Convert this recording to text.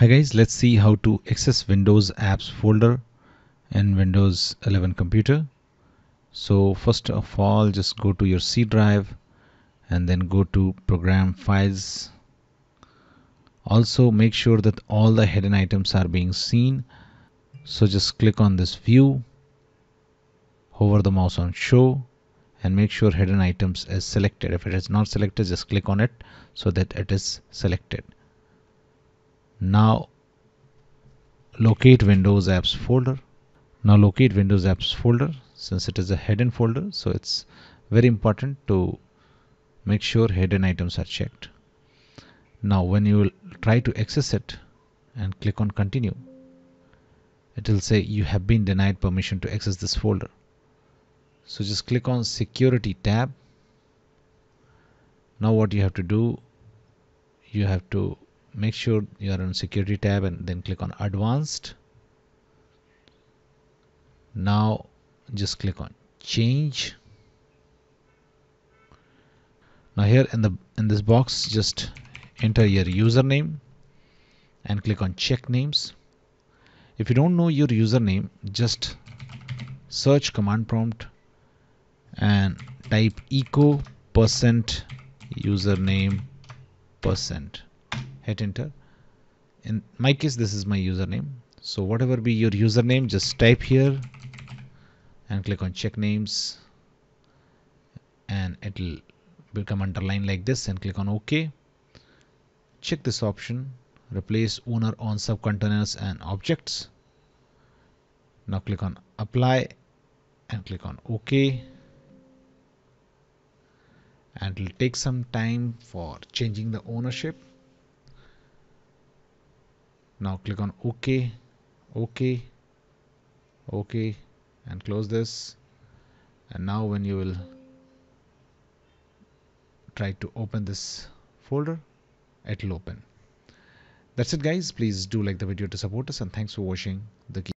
Hi guys, let's see how to access Windows apps folder in Windows 11 computer. So first of all, just go to your C drive and then go to program files. Also make sure that all the hidden items are being seen. So just click on this view, hover the mouse on show and make sure hidden items is selected. If it is not selected, just click on it so that it is selected. Now locate Windows apps folder. Now locate Windows apps folder since it is a hidden folder. So it's very important to make sure hidden items are checked. Now when you will try to access it and click on continue, it will say you have been denied permission to access this folder. So just click on security tab. Now what you have to do, you have to make sure you are on security tab and then click on advanced. Now just click on change. Now here in the in this box just enter your username and click on check names. If you don't know your username just search command prompt and type echo percent username percent hit enter. In my case this is my username. So whatever be your username just type here and click on check names. And it'll become underlined like this and click on ok. Check this option. Replace owner on subcontainers and objects. Now click on apply and click on ok. And it'll take some time for changing the ownership now click on ok ok ok and close this. And now when you will try to open this folder it will open. That's it guys. Please do like the video to support us and thanks for watching. The